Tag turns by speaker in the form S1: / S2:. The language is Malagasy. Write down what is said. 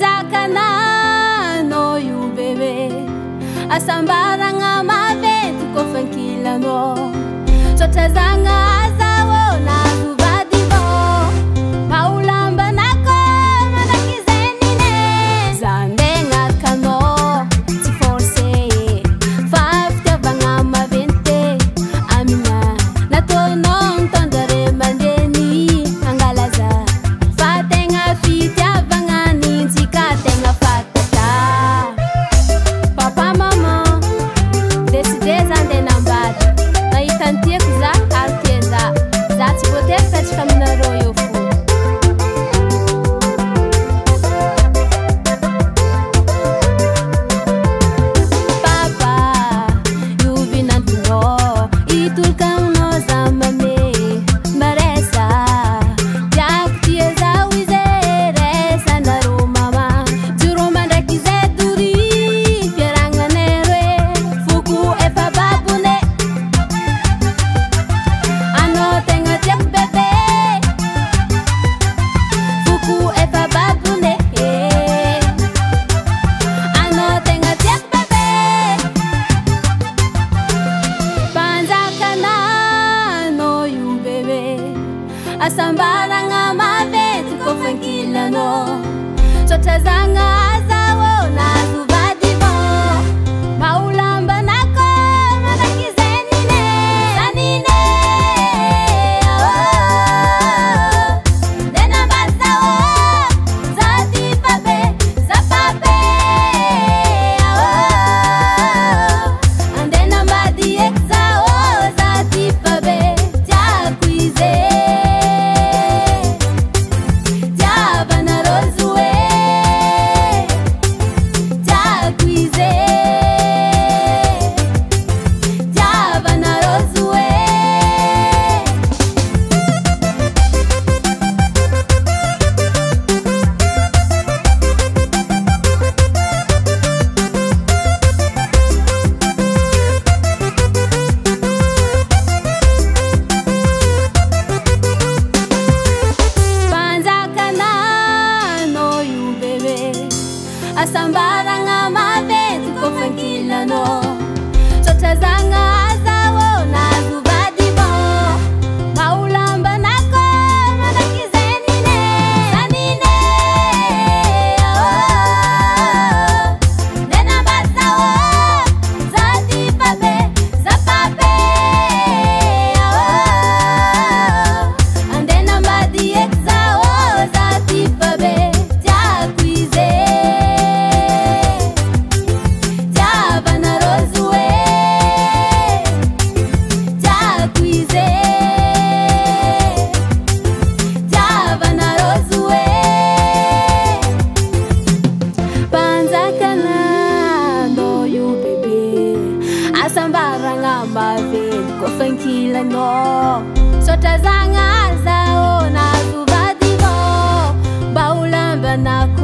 S1: كnanoyu bv asmbd sambaranga mavetco fankilano sotazaga mave cotankila nó sotra zanga zao na du vadivo baulamvanac